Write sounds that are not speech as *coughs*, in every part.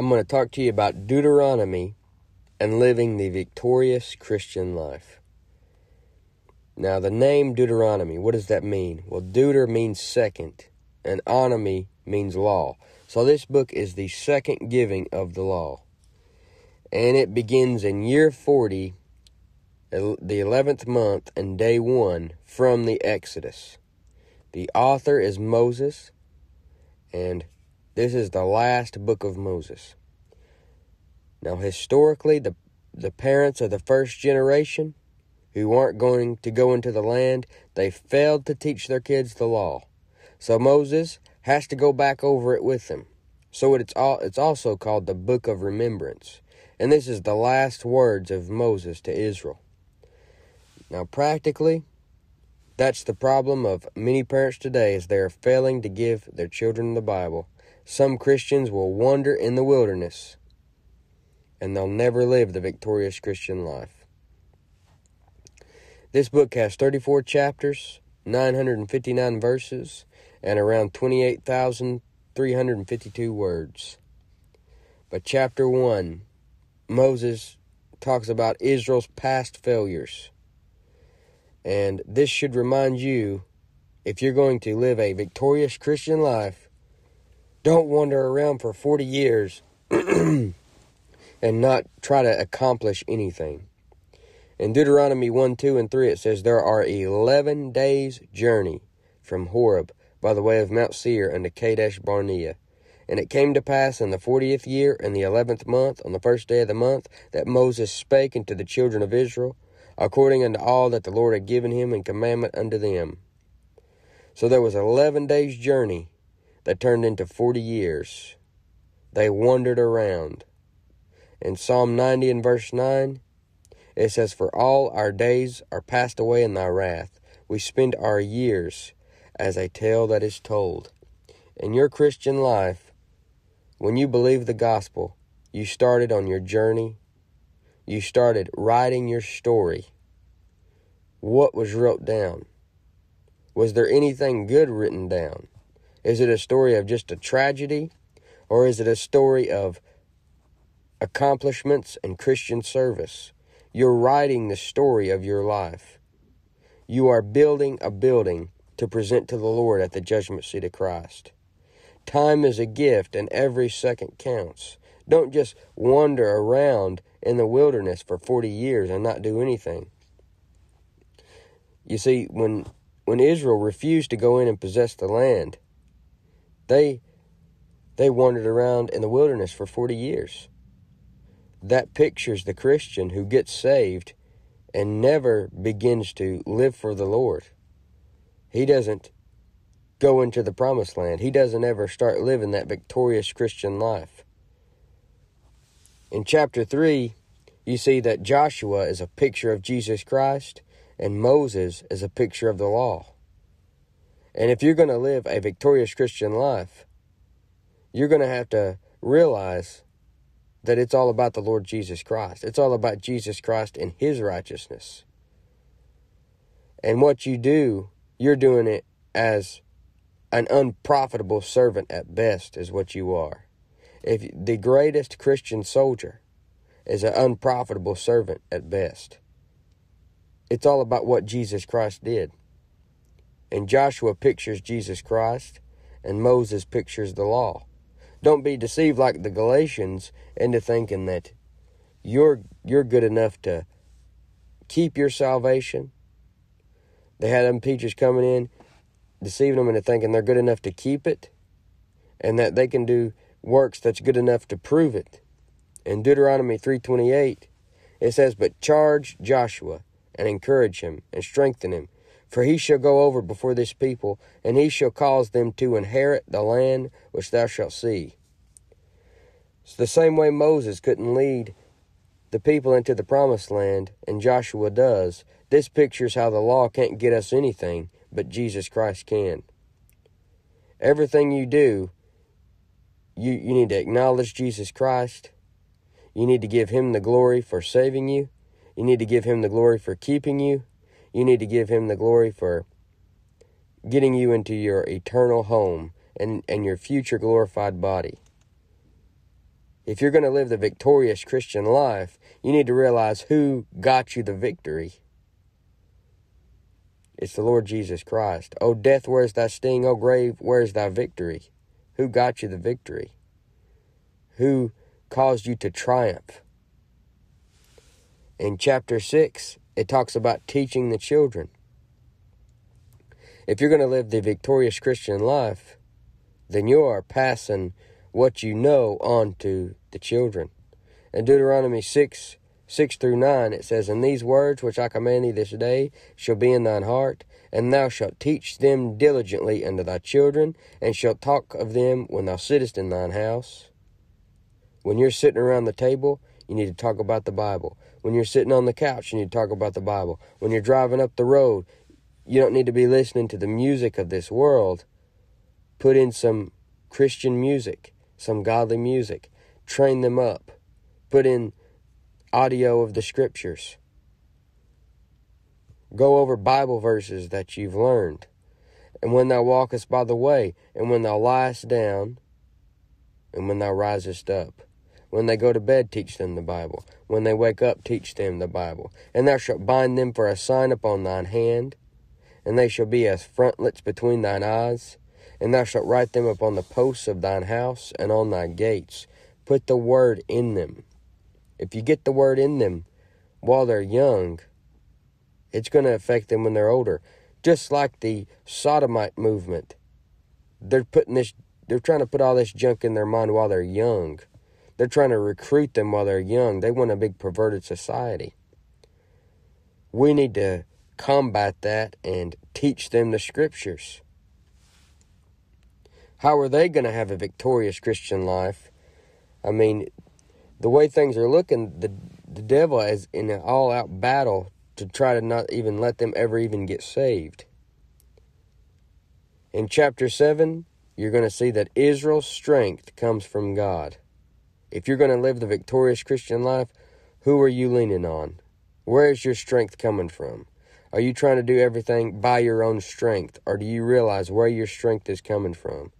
I'm going to talk to you about Deuteronomy and living the victorious Christian life. Now, the name Deuteronomy, what does that mean? Well, Deuter means second, and onomy means law. So, this book is the second giving of the law. And it begins in year 40, the 11th month, and day 1 from the Exodus. The author is Moses, and this is the last book of Moses. Now, historically, the, the parents of the first generation who weren't going to go into the land, they failed to teach their kids the law. So Moses has to go back over it with them. So it's all it's also called the book of remembrance. And this is the last words of Moses to Israel. Now practically that's the problem of many parents today is they are failing to give their children the Bible. Some Christians will wander in the wilderness and they'll never live the victorious Christian life. This book has 34 chapters, 959 verses, and around 28,352 words. But chapter 1, Moses talks about Israel's past failures. And this should remind you if you're going to live a victorious Christian life, don't wander around for 40 years *clears throat* and not try to accomplish anything. In Deuteronomy 1, 2, and 3, it says, There are 11 days' journey from Horeb by the way of Mount Seir unto Kadesh Barnea. And it came to pass in the fortieth year, in the eleventh month, on the first day of the month, that Moses spake unto the children of Israel, according unto all that the Lord had given him in commandment unto them. So there was eleven days' journey that turned into forty years. They wandered around. In Psalm 90 and verse 9, it says, For all our days are passed away in thy wrath. We spend our years as a tale that is told. In your Christian life, when you believe the gospel, you started on your journey. You started writing your story. What was wrote down? Was there anything good written down? Is it a story of just a tragedy? Or is it a story of accomplishments and Christian service? You're writing the story of your life. You are building a building to present to the Lord at the judgment seat of Christ. Time is a gift, and every second counts. Don't just wander around in the wilderness for 40 years and not do anything. You see, when, when Israel refused to go in and possess the land, they, they wandered around in the wilderness for 40 years. That pictures the Christian who gets saved and never begins to live for the Lord. He doesn't go into the promised land. He doesn't ever start living that victorious Christian life. In chapter 3, you see that Joshua is a picture of Jesus Christ and Moses is a picture of the law. And if you're going to live a victorious Christian life, you're going to have to realize that it's all about the Lord Jesus Christ. It's all about Jesus Christ and His righteousness. And what you do you're doing it as an unprofitable servant at best, is what you are. If the greatest Christian soldier is an unprofitable servant at best, it's all about what Jesus Christ did. And Joshua pictures Jesus Christ, and Moses pictures the law. Don't be deceived like the Galatians into thinking that you're you're good enough to keep your salvation they had them teachers coming in, deceiving them into thinking they're good enough to keep it and that they can do works that's good enough to prove it. In Deuteronomy 3:28, it says, "But charge Joshua and encourage him and strengthen him, for he shall go over before this people, and he shall cause them to inherit the land which thou shalt see." It's the same way Moses couldn't lead the people into the promised land, and Joshua does. This pictures how the law can't get us anything, but Jesus Christ can. Everything you do, you, you need to acknowledge Jesus Christ. You need to give him the glory for saving you. You need to give him the glory for keeping you. You need to give him the glory for getting you into your eternal home and, and your future glorified body. If you're going to live the victorious Christian life, you need to realize who got you the victory. It's the Lord Jesus Christ. O death, where's thy sting? O grave, where's thy victory? Who got you the victory? Who caused you to triumph? In chapter 6, it talks about teaching the children. If you're going to live the victorious Christian life, then you are passing what you know on to the children. In Deuteronomy 6 6 through 9, it says, And these words which I command thee this day shall be in thine heart, and thou shalt teach them diligently unto thy children, and shalt talk of them when thou sittest in thine house. When you're sitting around the table, you need to talk about the Bible. When you're sitting on the couch, and you talk about the Bible. When you're driving up the road, you don't need to be listening to the music of this world. Put in some Christian music, some godly music. Train them up. Put in audio of the scriptures. Go over Bible verses that you've learned. And when thou walkest by the way, and when thou liest down, and when thou risest up. When they go to bed, teach them the Bible. When they wake up, teach them the Bible. And thou shalt bind them for a sign upon thine hand, and they shall be as frontlets between thine eyes. And thou shalt write them upon the posts of thine house and on thy gates. Put the word in them. If you get the word in them while they're young, it's going to affect them when they're older. Just like the sodomite movement. They're putting this they're trying to put all this junk in their mind while they're young. They're trying to recruit them while they're young. They want a big perverted society. We need to combat that and teach them the scriptures. How are they going to have a victorious Christian life? I mean, the way things are looking, the the devil is in an all out battle to try to not even let them ever even get saved. In chapter 7, you're going to see that Israel's strength comes from God. If you're going to live the victorious Christian life, who are you leaning on? Where is your strength coming from? Are you trying to do everything by your own strength, or do you realize where your strength is coming from?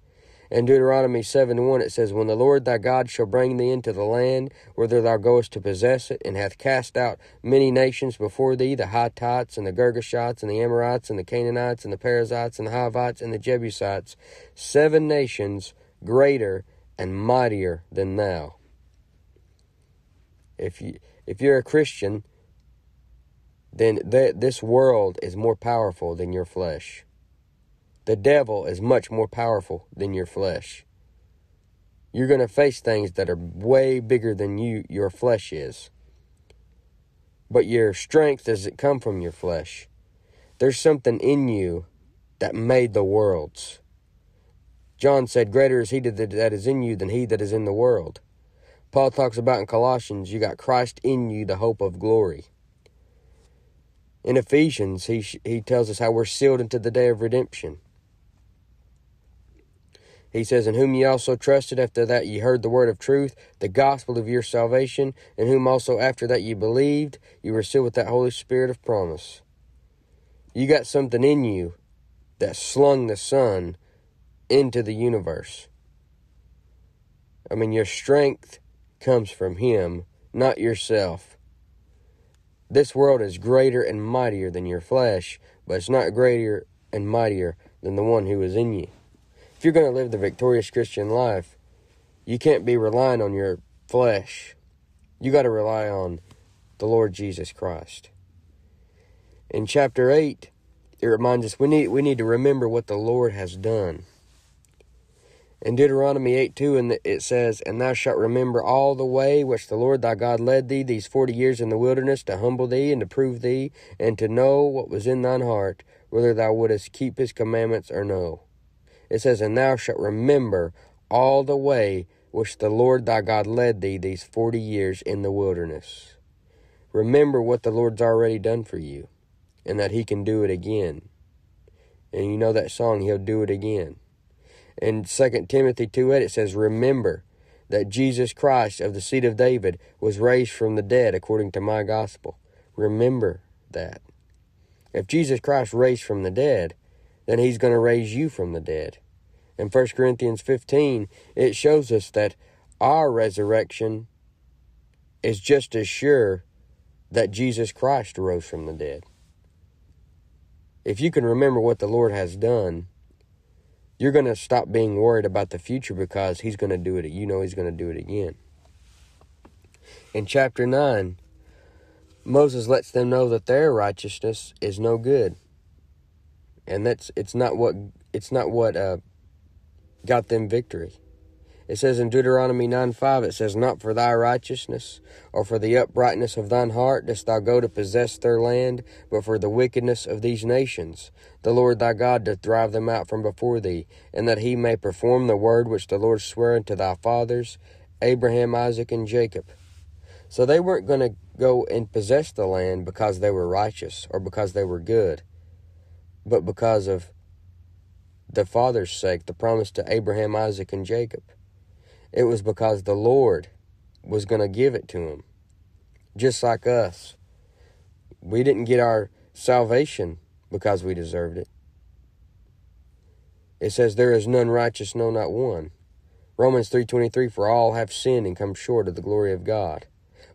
In Deuteronomy 7 1, it says, When the Lord thy God shall bring thee into the land, whither thou goest to possess it, and hath cast out many nations before thee, the Hittites, and the Girgashites, and the Amorites, and the Canaanites, and the Perizzites, and the Hivites, and the Jebusites, seven nations greater and mightier than thou. If you if you're a Christian, then th- this world is more powerful than your flesh. The devil is much more powerful than your flesh. You're going to face things that are way bigger than you your flesh is. But your strength doesn't come from your flesh. There's something in you that made the worlds. John said, Greater is he that is in you than he that is in the world. Paul talks about in Colossians, you got Christ in you, the hope of glory. In Ephesians, he, he tells us how we're sealed into the day of redemption. He says, In whom ye also trusted after that ye heard the word of truth, the gospel of your salvation, in whom also after that ye believed, you were sealed with that Holy Spirit of promise. You got something in you that slung the sun into the universe. I mean, your strength comes from Him, not yourself. This world is greater and mightier than your flesh, but it's not greater and mightier than the one who is in you if you're going to live the victorious Christian life, you can't be relying on your flesh. You got to rely on the Lord Jesus Christ. In chapter 8, it reminds us we need we need to remember what the Lord has done. In Deuteronomy 8 2, and it says, And thou shalt remember all the way which the Lord thy God led thee these forty years in the wilderness to humble thee and to prove thee, and to know what was in thine heart, whether thou wouldest keep his commandments or no. It says, And thou shalt remember all the way which the Lord thy God led thee these forty years in the wilderness. Remember what the Lord's already done for you, and that he can do it again. And you know that song, He'll do it again. In 2 Timothy 2 8, it says, Remember that Jesus Christ of the seed of David was raised from the dead according to my gospel. Remember that. If Jesus Christ raised from the dead, then he's going to raise you from the dead. In 1 Corinthians 15, it shows us that our resurrection is just as sure that Jesus Christ rose from the dead. If you can remember what the Lord has done, you're going to stop being worried about the future because He's going to do it. You know He's going to do it again. In chapter 9, Moses lets them know that their righteousness is no good. And that's it's not what it's not what uh, got them victory. It says in Deuteronomy 9 5, it says, Not for thy righteousness, or for the uprightness of thine heart, dost thou go to possess their land, but for the wickedness of these nations. The Lord thy God doth drive them out from before thee, and that he may perform the word which the Lord sware unto thy fathers, Abraham, Isaac, and Jacob. So they weren't going to go and possess the land because they were righteous or because they were good, but because of the Father's sake, the promise to Abraham, Isaac, and Jacob. It was because the Lord was going to give it to him. Just like us. We didn't get our salvation because we deserved it. It says there is none righteous, no not one. Romans 3:23 for all have sinned and come short of the glory of God.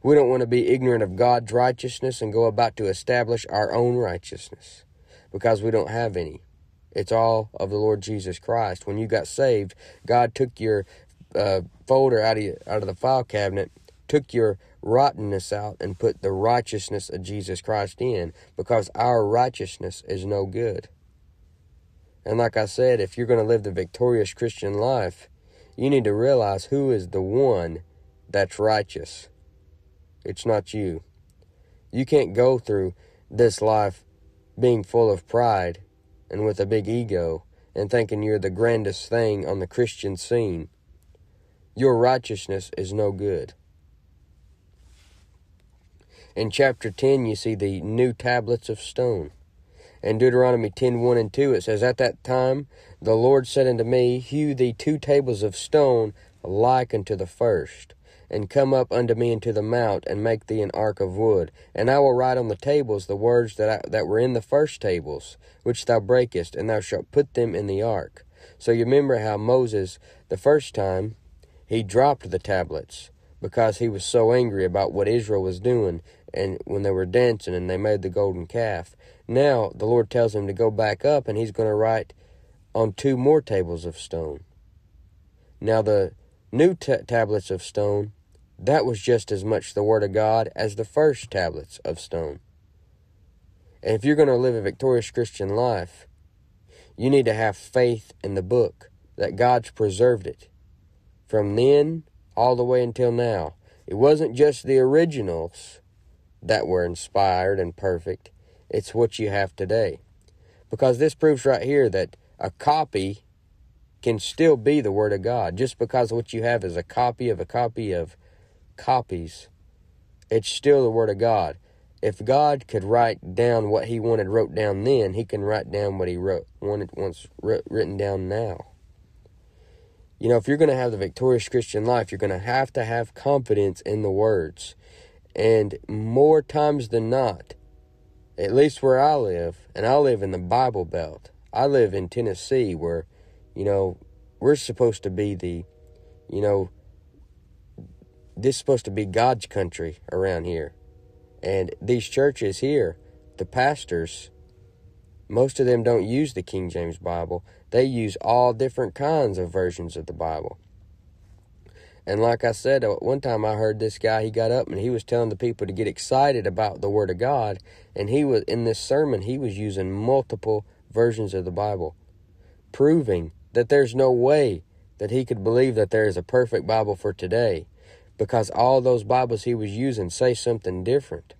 We don't want to be ignorant of God's righteousness and go about to establish our own righteousness because we don't have any. It's all of the Lord Jesus Christ. When you got saved, God took your uh, folder out of out of the file cabinet, took your rottenness out, and put the righteousness of Jesus Christ in, because our righteousness is no good. And like I said, if you're going to live the victorious Christian life, you need to realize who is the one that's righteous. It's not you. You can't go through this life being full of pride and with a big ego and thinking you're the grandest thing on the Christian scene your righteousness is no good. In chapter 10, you see the new tablets of stone. In Deuteronomy 10 1 and 2, it says, At that time the Lord said unto me, Hew thee two tables of stone like unto the first, and come up unto me into the mount, and make thee an ark of wood. And I will write on the tables the words that, I, that were in the first tables, which thou breakest, and thou shalt put them in the ark. So you remember how Moses, the first time, he dropped the tablets because he was so angry about what Israel was doing and when they were dancing and they made the golden calf. Now the Lord tells him to go back up and he's going to write on two more tables of stone. Now the new tablets of stone, that was just as much the Word of God as the first tablets of stone. And if you're going to live a victorious Christian life, you need to have faith in the book that God's preserved it from then all the way until now. It wasn't just the originals that were inspired and perfect, it's what you have today. Because this proves right here that a copy can still be the Word of God. Just because what you have is a copy of a copy of copies, it's still the Word of God. If God could write down what He wanted wrote down then, He can write down what He wrote wanted once written down now. You know, if you're going to have the victorious Christian life, you're going to have to have confidence in the words. And more times than not, at least where I live, and I live in the Bible Belt, I live in Tennessee where, you know, we're supposed to be the, you know, this is supposed to be God's country around here. And these churches here, the pastors, most of them don't use the King James Bible. They use all different kinds of versions of the Bible. And like I said, uh, one time I heard this guy, he got up and he was telling the people to get excited about the Word of God. And he was, in this sermon, he was using multiple versions of the Bible, proving that there's no way that he could believe that there is a perfect Bible for today because all those Bibles he was using say something different.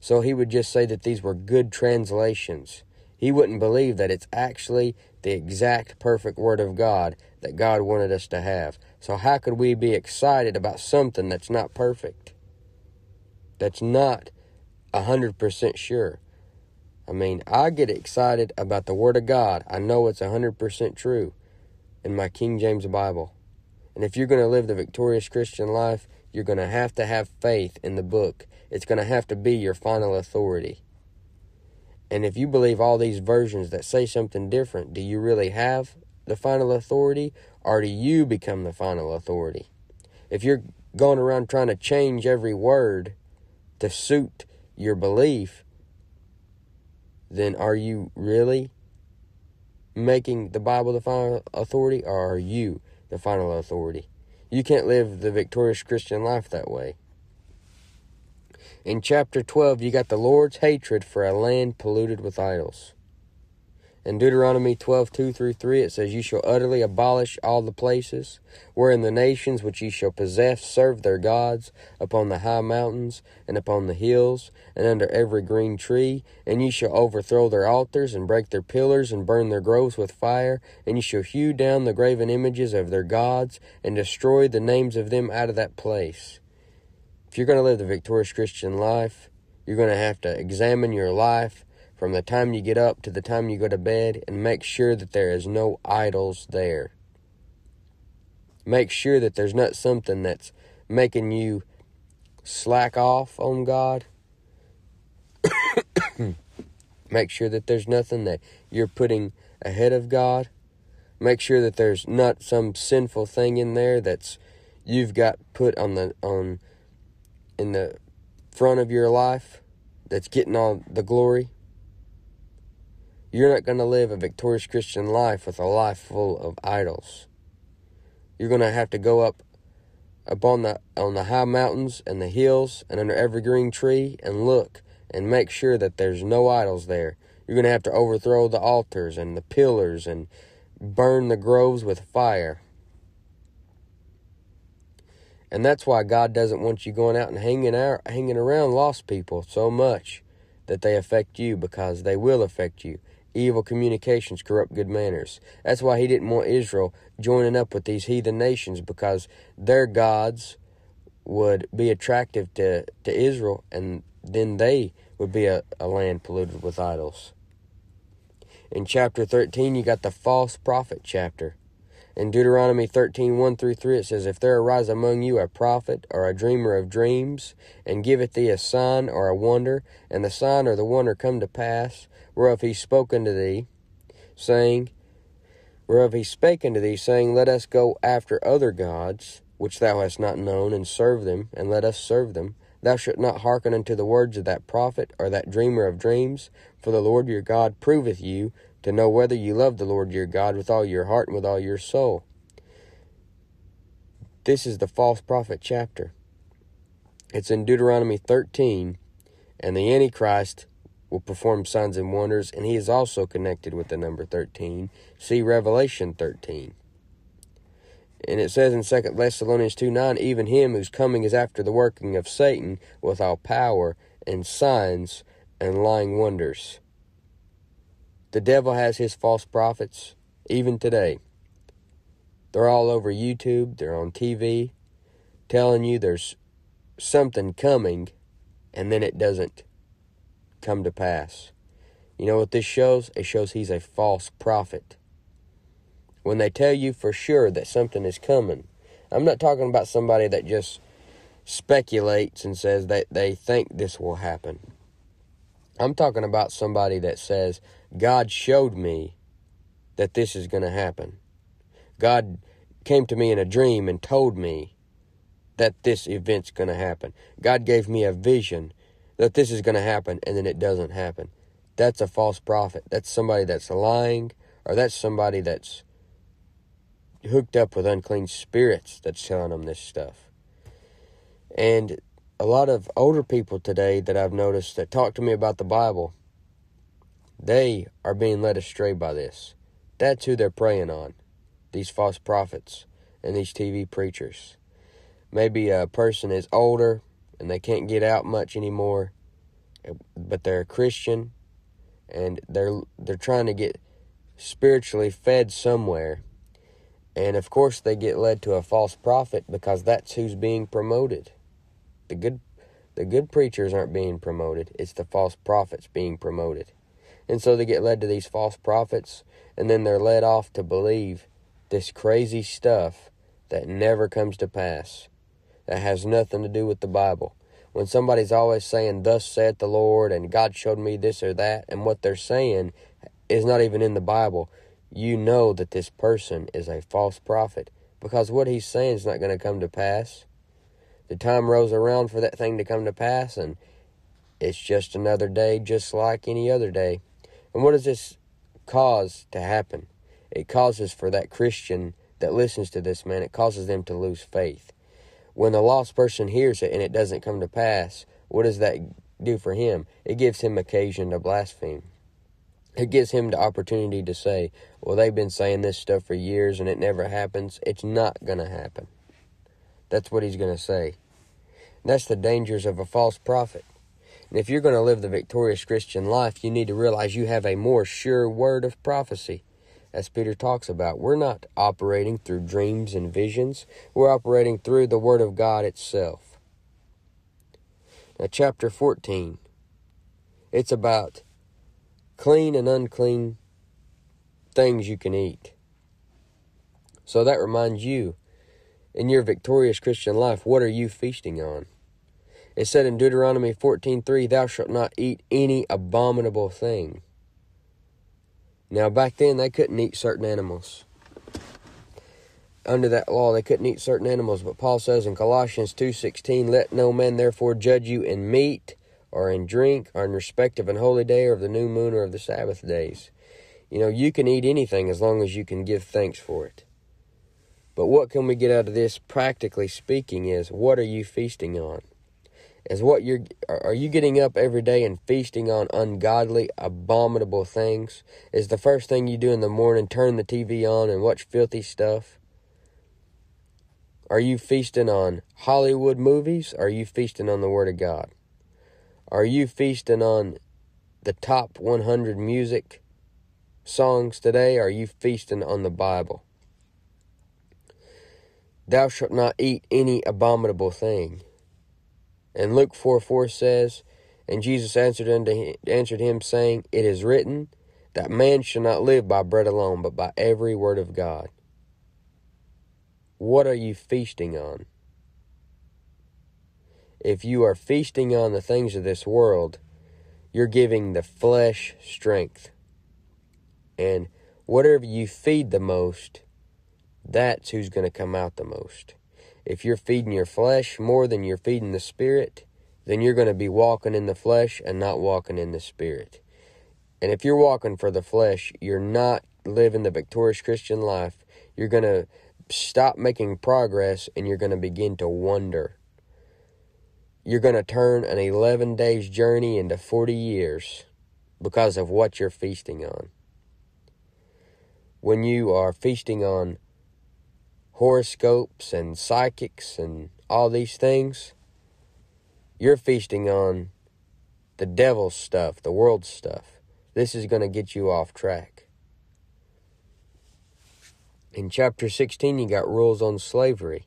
So he would just say that these were good translations. He wouldn't believe that it's actually the exact perfect Word of God that God wanted us to have. So, how could we be excited about something that's not perfect? That's not a 100% sure. I mean, I get excited about the Word of God. I know it's a 100% true in my King James Bible. And if you're going to live the victorious Christian life, you're going to have to have faith in the book. It's going to have to be your final authority. And if you believe all these versions that say something different, do you really have the final authority or do you become the final authority? if you're going around trying to change every word to suit your belief, then are you really making the Bible the final authority, or are you the final authority? You can't live the victorious Christian life that way. In chapter 12, you got the Lord's hatred for a land polluted with idols. In Deuteronomy 12, 2 through 3, it says, You shall utterly abolish all the places wherein the nations which ye shall possess serve their gods upon the high mountains and upon the hills and under every green tree. And ye shall overthrow their altars and break their pillars and burn their groves with fire. And ye shall hew down the graven images of their gods and destroy the names of them out of that place. If you're going to live the victorious Christian life, you're going to have to examine your life from the time you get up to the time you go to bed and make sure that there is no idols there. Make sure that there's not something that's making you slack off on God. *coughs* Make sure that there's nothing that you're putting ahead of God. Make sure that there's not some sinful thing in there that's you've got put on the on in the front of your life that's getting all the glory. You're not going to live a victorious Christian life with a life full of idols. You're going to have to go up upon the on the high mountains and the hills and under every green tree and look and make sure that there's no idols there. You're going to have to overthrow the altars and the pillars and burn the groves with fire. And that's why God doesn't want you going out and hanging out hanging around lost people so much that they affect you because they will affect you. Evil communications corrupt good manners. That's why he didn't want Israel joining up with these heathen nations because their gods would be attractive to, to Israel and then they would be a, a land polluted with idols. In chapter 13, you got the false prophet chapter. In Deuteronomy 13, 1 through 3, it says, If there arise among you a prophet or a dreamer of dreams, and giveth thee a sign or a wonder, and the sign or the wonder come to pass, whereof he spoke unto thee, saying, whereof he spake unto thee, saying, Let us go after other gods, which thou hast not known, and serve them, and let us serve them. Thou shalt not hearken unto the words of that prophet or that dreamer of dreams, for the Lord your God proveth you to know whether you love the Lord your God with all your heart and with all your soul. This is the false prophet chapter. It's in Deuteronomy 13, and the Antichrist will perform signs and wonders, and he is also connected with the number 13. See Revelation 13. And it says in 2 Thessalonians 2 9, even him whose coming is after the working of Satan with all power and signs and lying wonders. The devil has his false prophets even today. They're all over YouTube, they're on TV, telling you there's something coming, and then it doesn't come to pass. You know what this shows? It shows he's a false prophet. When they tell you for sure that something is coming, I'm not talking about somebody that just speculates and says that they think this will happen. I'm talking about somebody that says, God showed me that this is going to happen. God came to me in a dream and told me that this event's going to happen. God gave me a vision that this is going to happen and then it doesn't happen. That's a false prophet. That's somebody that's lying or that's somebody that's hooked up with unclean spirits that's telling them this stuff. And a lot of older people today that I've noticed that talk to me about the Bible, they are being led astray by this. That's who they're preying on. These false prophets and these TV preachers. Maybe a person is older and they can't get out much anymore, but they're a Christian and they're they're trying to get spiritually fed somewhere. And of course they get led to a false prophet because that's who's being promoted. The good the good preachers aren't being promoted. It's the false prophets being promoted. And so they get led to these false prophets and then they're led off to believe this crazy stuff that never comes to pass that has nothing to do with the Bible. When somebody's always saying, Thus saith the Lord, and God showed me this or that, and what they're saying is not even in the Bible, you know that this person is a false prophet because what he's saying is not going to come to pass. The time rolls around for that thing to come to pass, and it's just another day, just like any other day. And what does this cause to happen? It causes for that Christian that listens to this man, it causes them to lose faith. When the lost person hears it and it doesn't come to pass, what does that do for him? It gives him occasion to blaspheme. It gives him the opportunity to say, Well, they've been saying this stuff for years and it never happens. It's not going to happen. That's what he's going to say. And that's the dangers of a false prophet. And if you're going to live the victorious Christian life, you need to realize you have a more sure word of prophecy as Peter talks about. We're not operating through dreams and visions, we're operating through the Word of God itself. Now, chapter 14, it's about clean and unclean things you can eat. So that reminds you, in your victorious Christian life, what are you feasting on? It said in Deuteronomy 14:3, "Thou shalt not eat any abominable thing." Now, back then, they couldn't eat certain animals. Under that law, they couldn't eat certain animals. But Paul says in Colossians 2.16, Let no man therefore judge you in meat or in drink or in respect of an holy day or of the new moon or of the Sabbath days. You know, you can eat anything as long as you can give thanks for it. But what can we get out of this, practically speaking, is what are you feasting on? Is what you're are you getting up every day and feasting on ungodly abominable things? Is the first thing you do in the morning turn the tv on and watch filthy stuff? Are you feasting on hollywood movies? Are you feasting on the word of god? Are you feasting on the top 100 music songs today? Are you feasting on the bible? Thou shalt not eat any abominable thing and Luke 4 4 says, And Jesus answered unto him, answered him, saying, It is written, that man shall not live by bread alone, but by every word of God. What are you feasting on? If you are feasting on the things of this world, you're giving the flesh strength. And whatever you feed the most, that's who's going to come out the most if you're feeding your flesh more than you're feeding the spirit, then you're going to be walking in the flesh and not walking in the spirit. And if you're walking for the flesh, you're not living the victorious Christian life. You're going to stop making progress and you're going to begin to wonder. You're going to turn an 11 days journey into 40 years because of what you're feasting on. When you are feasting on horoscopes and psychics and all these things, you're feasting on the devil's stuff, the world's stuff. This is going to get you off track. In chapter 16, you got rules on slavery.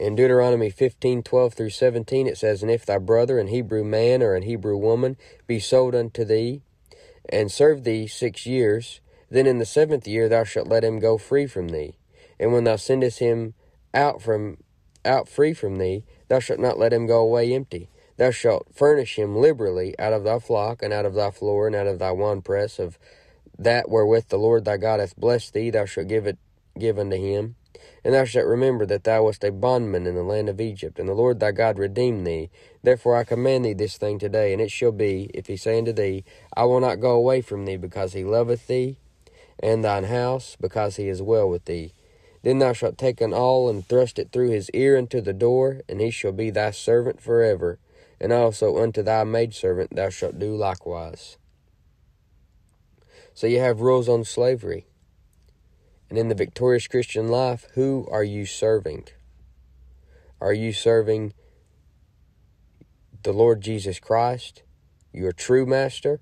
In Deuteronomy 15, 12 through 17, it says, And if thy brother, an Hebrew man or an Hebrew woman, be sold unto thee, and serve thee six years, then in the seventh year thou shalt let him go free from thee. And when thou sendest him out from out free from thee, thou shalt not let him go away empty. Thou shalt furnish him liberally out of thy flock, and out of thy floor, and out of thy winepress of that wherewith the Lord thy God hath blessed thee, thou shalt give it give unto him. And thou shalt remember that thou wast a bondman in the land of Egypt, and the Lord thy God redeemed thee. Therefore I command thee this thing today, and it shall be, if he say unto thee, I will not go away from thee, because he loveth thee, and thine house, because he is well with thee. Then thou shalt take an awl and thrust it through his ear into the door, and he shall be thy servant forever. And also unto thy maidservant thou shalt do likewise. So you have rules on slavery. And in the victorious Christian life, who are you serving? Are you serving the Lord Jesus Christ, your true master?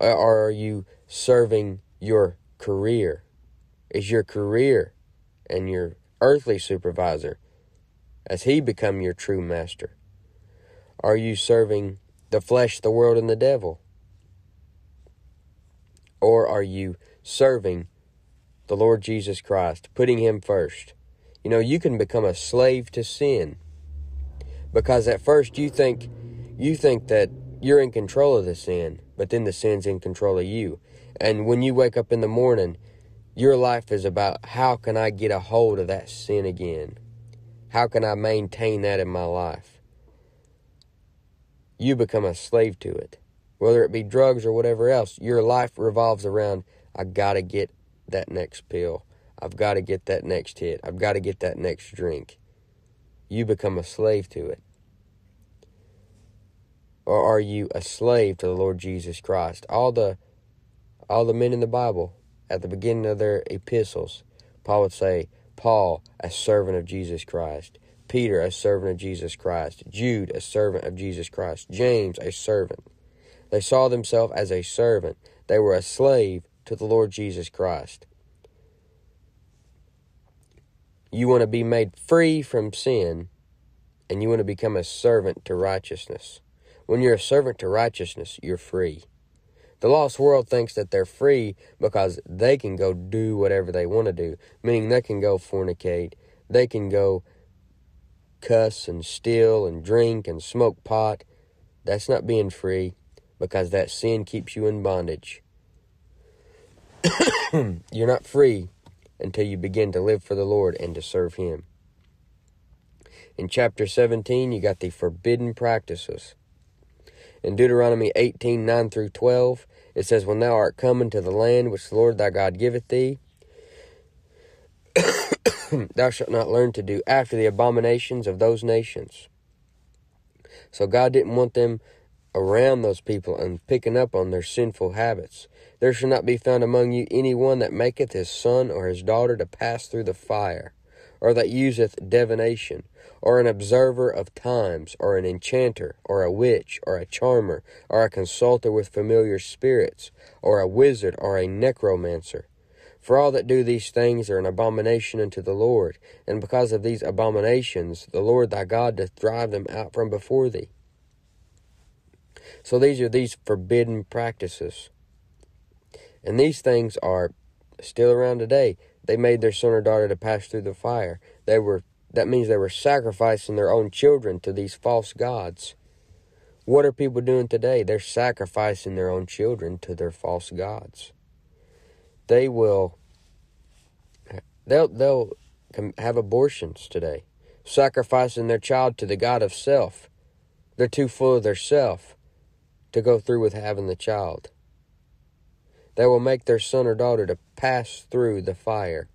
Or are you serving your career? Is your career and your earthly supervisor as he become your true master? Are you serving the flesh, the world, and the devil? Or are you serving the Lord Jesus Christ, putting him first? You know, you can become a slave to sin because at first you think you think that you're in control of the sin, but then the sin's in control of you. And when you wake up in the morning, Your life is about how can I get a hold of that sin again? How can I maintain that in my life? You become a slave to it. Whether it be drugs or whatever else, your life revolves around I got to get that next pill. I've got to get that next hit. I've got to get that next drink. You become a slave to it. Or are you a slave to the Lord Jesus Christ? All the all the men in the Bible at the beginning of their epistles, Paul would say, Paul, a servant of Jesus Christ. Peter, a servant of Jesus Christ. Jude, a servant of Jesus Christ. James, a servant. They saw themselves as a servant. They were a slave to the Lord Jesus Christ. You want to be made free from sin, and you want to become a servant to righteousness. When you're a servant to righteousness, you're free. The lost world thinks that they're free because they can go do whatever they want to do, meaning they can go fornicate, they can go cuss and steal and drink and smoke pot. That's not being free because that sin keeps you in bondage. *coughs* You're not free until you begin to live for the Lord and to serve Him. In chapter 17, you got the forbidden practices. In Deuteronomy 18 9 through 12, it says, When thou art come into the land which the Lord thy God giveth thee, *coughs* thou shalt not learn to do after the abominations of those nations. So God didn't want them around those people and picking up on their sinful habits. There shall not be found among you any one that maketh his son or his daughter to pass through the fire, or that useth divination, or an observer of times, or an enchanter, or a witch, or a charmer, or a consulter with familiar spirits, or a wizard, or a necromancer. For all that do these things are an abomination unto the Lord, and because of these abominations the Lord thy God doth drive them out from before thee. So these are these forbidden practices. And these things are still around today. They made their son or daughter to pass through the fire. They were that means they were sacrificing their own children to these false gods. What are people doing today? They're sacrificing their own children to their false gods. They will they'll they'll have abortions today, sacrificing their child to the god of self. They're too full of their self to go through with having the child. They will make their son or daughter to pass through the fire.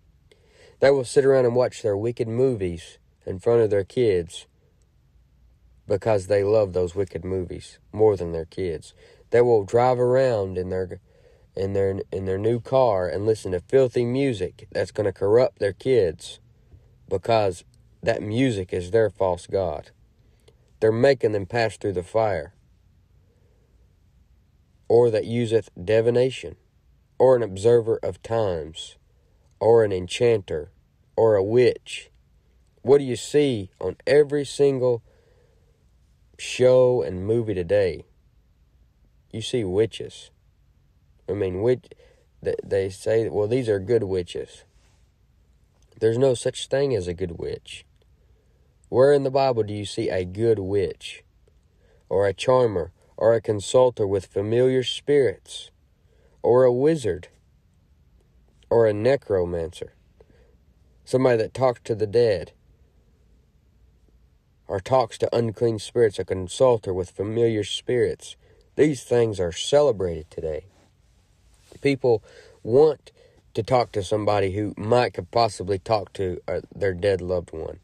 They will sit around and watch their wicked movies in front of their kids because they love those wicked movies more than their kids. They will drive around in their in their in their new car and listen to filthy music that's going to corrupt their kids because that music is their false god. They're making them pass through the fire or that useth divination, or an observer of times, or an enchanter, or a witch. What do you see on every single show and movie today? You see witches. I mean, witch, they say, well, these are good witches. There's no such thing as a good witch. Where in the Bible do you see a good witch, or a charmer, or a consulter with familiar spirits, or a wizard, or a necromancer, somebody that talks to the dead, or talks to unclean spirits, a consulter with familiar spirits. These things are celebrated today. People want to talk to somebody who might could possibly talk to uh, their dead loved one.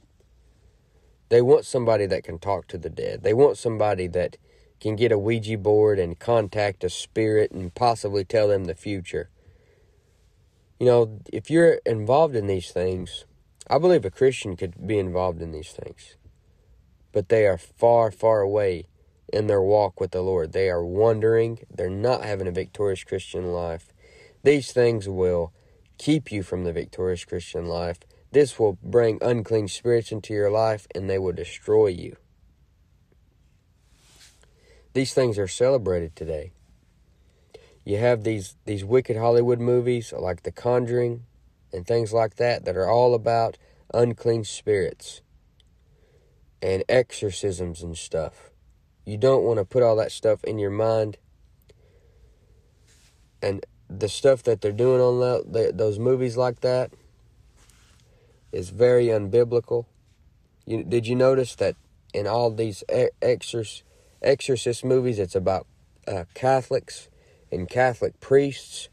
They want somebody that can talk to the dead. They want somebody that can get a Ouija board and contact a spirit and possibly tell them the future. You know, if you're involved in these things, I believe a Christian could be involved in these things. But they are far, far away in their walk with the Lord. They are wandering, they're not having a victorious Christian life. These things will keep you from the victorious Christian life. This will bring unclean spirits into your life and they will destroy you. These things are celebrated today. You have these these wicked Hollywood movies like The Conjuring and things like that that are all about unclean spirits and exorcisms and stuff. You don't want to put all that stuff in your mind and the stuff that they're doing on those movies like that is very unbiblical. You, did you notice that in all these exorcist, exorcist movies, it's about uh, Catholics and Catholic priests?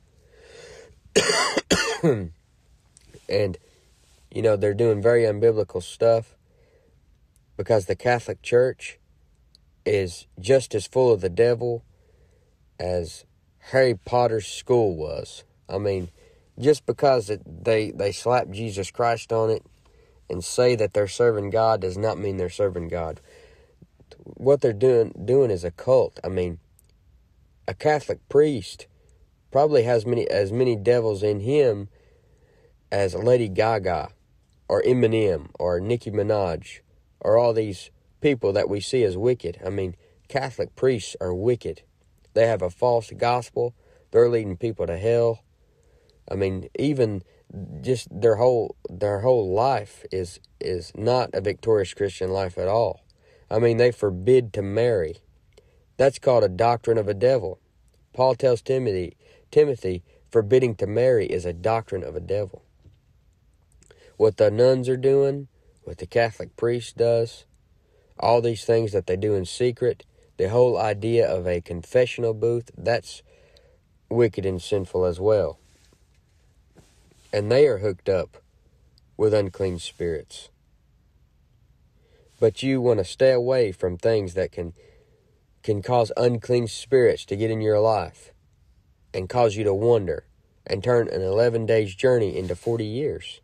*coughs* and, you know, they're doing very unbiblical stuff because the Catholic Church is just as full of the devil as Harry Potter's school was. I mean, just because it, they they slap Jesus Christ on it and say that they're serving God does not mean they're serving God. What they're doing doing is a cult. I mean, a Catholic priest probably has many as many devils in him as Lady Gaga or Eminem or Nicki Minaj or all these people that we see as wicked. I mean, Catholic priests are wicked. They have a false gospel. They're leading people to hell. I mean, even just their whole their whole life is is not a victorious Christian life at all. I mean, they forbid to marry. That's called a doctrine of a devil. Paul tells Timothy, Timothy, forbidding to marry is a doctrine of a devil. What the nuns are doing, what the Catholic priest does, all these things that they do in secret, the whole idea of a confessional booth, that's wicked and sinful as well. And they are hooked up with unclean spirits. But you want to stay away from things that can can cause unclean spirits to get in your life and cause you to wander and turn an 11 days journey into 40 years.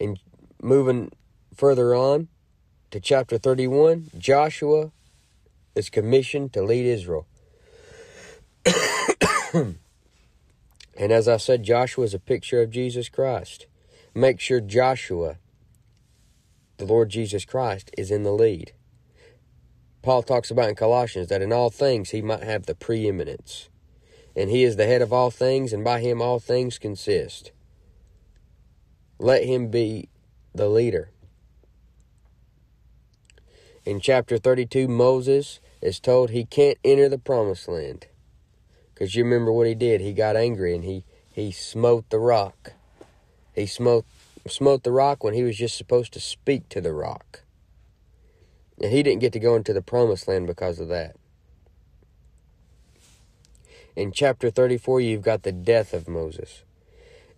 And moving further on to chapter 31, Joshua is commissioned to lead Israel. *coughs* and as I said, Joshua is a picture of Jesus Christ. Make sure Joshua, the Lord Jesus Christ, is in the lead. Paul talks about in Colossians that in all things he might have the preeminence. And he is the head of all things, and by him all things consist. Let him be the leader. In chapter 32, Moses is told he can't enter the promised land. Because you remember what he did. He got angry and he, he smote the rock. He smote, smote the rock when he was just supposed to speak to the rock. And he didn't get to go into the promised land because of that. In chapter 34, you've got the death of Moses.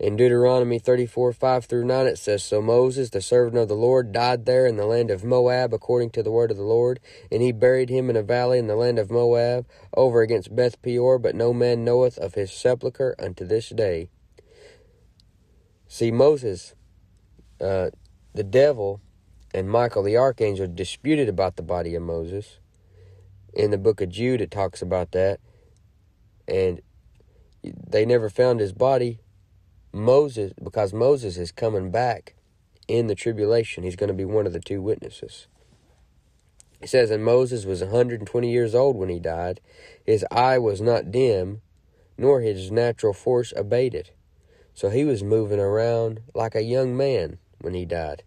In Deuteronomy 34 5 through 9, it says, So Moses, the servant of the Lord, died there in the land of Moab, according to the word of the Lord. And he buried him in a valley in the land of Moab, over against Beth Peor, but no man knoweth of his sepulchre unto this day. See, Moses, uh, the devil, and Michael the archangel disputed about the body of Moses. In the book of Jude, it talks about that. And they never found his body Moses, because Moses is coming back in the tribulation, he's going to be one of the two witnesses. It says, And Moses was 120 years old when he died. His eye was not dim, nor his natural force abated. So he was moving around like a young man when he died.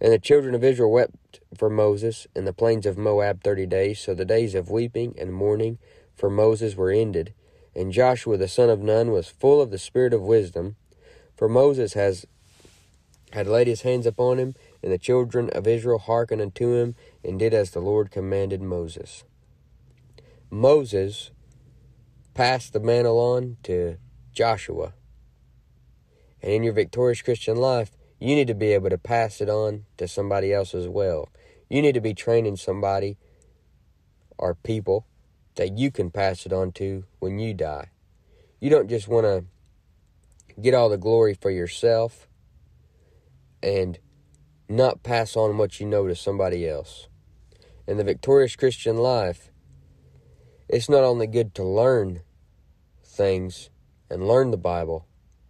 And the children of Israel wept for Moses in the plains of Moab thirty days. So the days of weeping and mourning for Moses were ended. And Joshua the son of Nun was full of the spirit of wisdom, for Moses has had laid his hands upon him, and the children of Israel hearkened unto him, and did as the Lord commanded Moses. Moses passed the mantle on to Joshua. And in your victorious Christian life, you need to be able to pass it on to somebody else as well. You need to be training somebody or people that you can pass it on to when you die. You don't just want to get all the glory for yourself and not pass on what you know to somebody else. In the victorious Christian life, it's not only good to learn things and learn the Bible,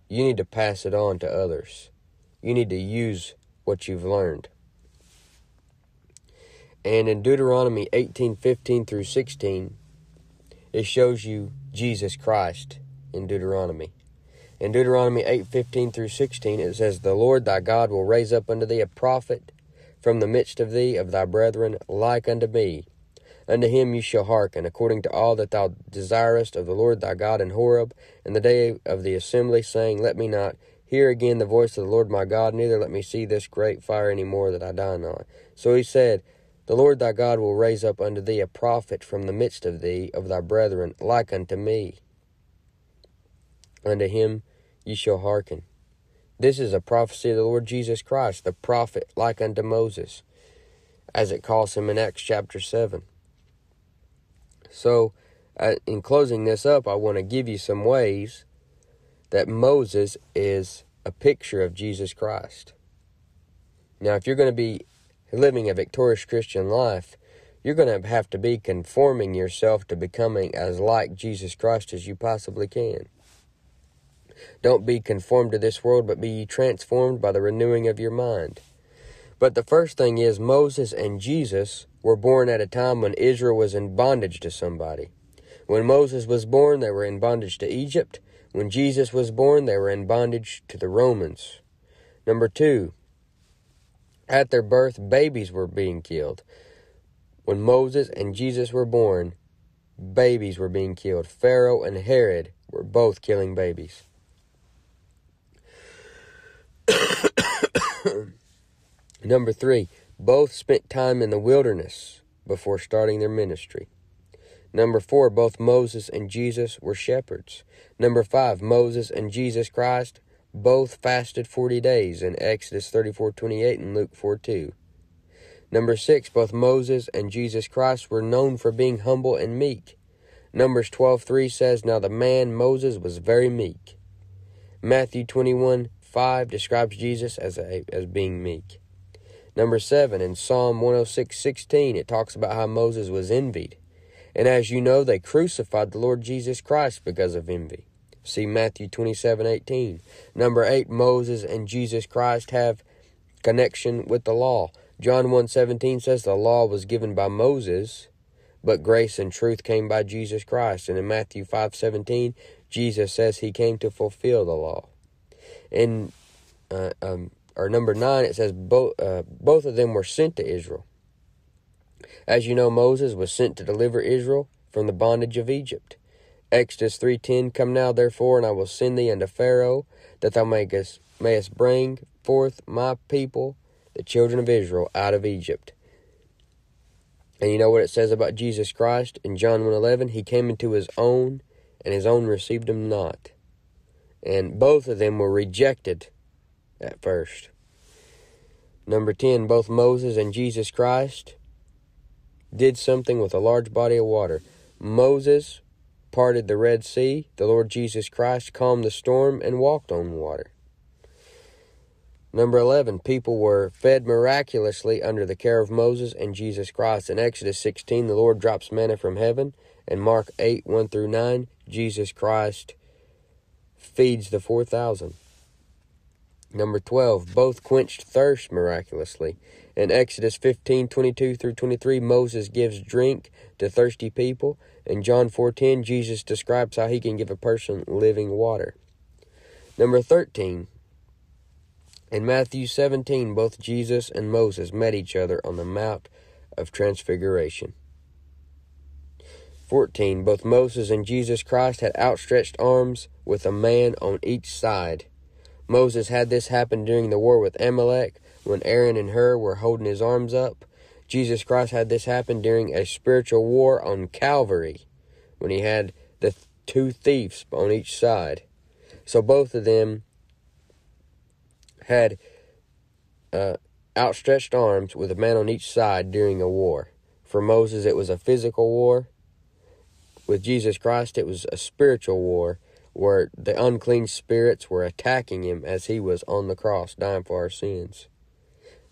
you need to pass it on to others. You need to use what you've learned. And in Deuteronomy 18 15 through 16, it shows you Jesus Christ in Deuteronomy. In Deuteronomy 8 15 through 16, it says, The Lord thy God will raise up unto thee a prophet from the midst of thee of thy brethren like unto me, unto him you shall hearken, according to all that thou desirest of the Lord thy God in Horeb, in the day of the assembly, saying, Let me not hear again the voice of the Lord my God, neither let me see this great fire any more that I die not. So he said, The Lord thy God will raise up unto thee a prophet from the midst of thee, of thy brethren, like unto me. Unto him ye shall hearken. This is a prophecy of the Lord Jesus Christ, the prophet like unto Moses, as it calls him in Acts chapter 7. So, uh, in closing this up, I want to give you some ways that Moses is a picture of Jesus Christ. Now, if you're going to be living a victorious Christian life, you're going to have to be conforming yourself to becoming as like Jesus Christ as you possibly can. Don't be conformed to this world, but be transformed by the renewing of your mind. But the first thing is, Moses and Jesus were born at a time when Israel was in bondage to somebody. When Moses was born, they were in bondage to Egypt. When Jesus was born, they were in bondage to the Romans. Number two, at their birth, babies were being killed. When Moses and Jesus were born, babies were being killed. Pharaoh and Herod were both killing babies. *coughs* Number three, both spent time in the wilderness before starting their ministry. Number four, both Moses and Jesus were shepherds. Number five, Moses and Jesus Christ both fasted 40 days in Exodus 34 28 and Luke 4 2. Number six, both Moses and Jesus Christ were known for being humble and meek. Numbers 12 3 says, Now the man Moses was very meek. Matthew 21 5 describes Jesus as, a, as being meek. Number 7, in Psalm 106 16, it talks about how Moses was envied. And as you know, they crucified the Lord Jesus Christ because of envy. See Matthew 27 18. Number 8, Moses and Jesus Christ have connection with the law. John 1 17 says the law was given by Moses, but grace and truth came by Jesus Christ. And in Matthew 5 17, Jesus says he came to fulfill the law. In uh, um, or number 9, it says both, uh, both of them were sent to Israel. As you know, Moses was sent to deliver Israel from the bondage of Egypt. Exodus 3.10, Come now, therefore, and I will send thee unto Pharaoh, that thou mayest, mayest bring forth my people, the children of Israel, out of Egypt. And you know what it says about Jesus Christ in John 1.11? He came into his own, and his own received him not. And both of them were rejected at first. Number 10, both Moses and Jesus Christ did something with a large body of water. Moses parted the Red Sea, the Lord Jesus Christ calmed the storm and walked on water. Number 11, people were fed miraculously under the care of Moses and Jesus Christ. In Exodus 16, the Lord drops manna from heaven. In Mark 8, 1 through 9, Jesus Christ feeds the 4,000. Number 12, both quenched thirst miraculously. In Exodus 15, 22 through 23, Moses gives drink to thirsty people. In John 4.10, Jesus describes how he can give a person living water. Number 13, in Matthew 17, both Jesus and Moses met each other on the Mount of Transfiguration. 14. Both Moses and Jesus Christ had outstretched arms with a man on each side. Moses had this happen during the war with Amalek when Aaron and Hur were holding his arms up. Jesus Christ had this happen during a spiritual war on Calvary when he had the two thieves on each side. So both of them had uh, outstretched arms with a man on each side during a war. For Moses, it was a physical war. With Jesus Christ, it was a spiritual war where the unclean spirits were attacking him as he was on the cross dying for our sins.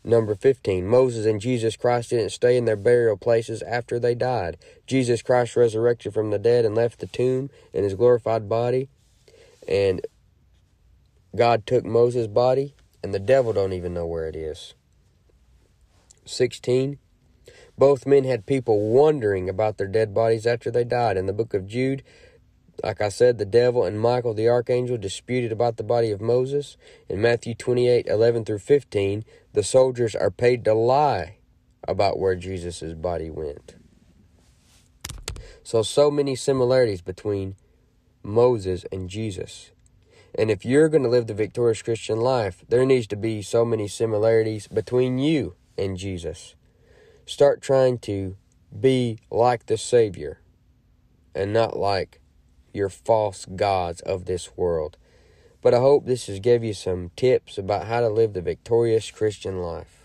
Number 15, Moses and Jesus Christ didn't stay in their burial places after they died. Jesus Christ resurrected from the dead and left the tomb in his glorified body. And God took Moses' body, and the devil don't even know where it is. 16, both men had people wondering about their dead bodies after they died. In the book of Jude, like I said, the devil and Michael the archangel disputed about the body of Moses. In Matthew 28 11 through 15, the soldiers are paid to lie about where Jesus' body went. So, so many similarities between Moses and Jesus. And if you're going to live the victorious Christian life, there needs to be so many similarities between you and Jesus. Start trying to be like the Savior and not like your false gods of this world. But I hope this has gave you some tips about how to live the victorious Christian life.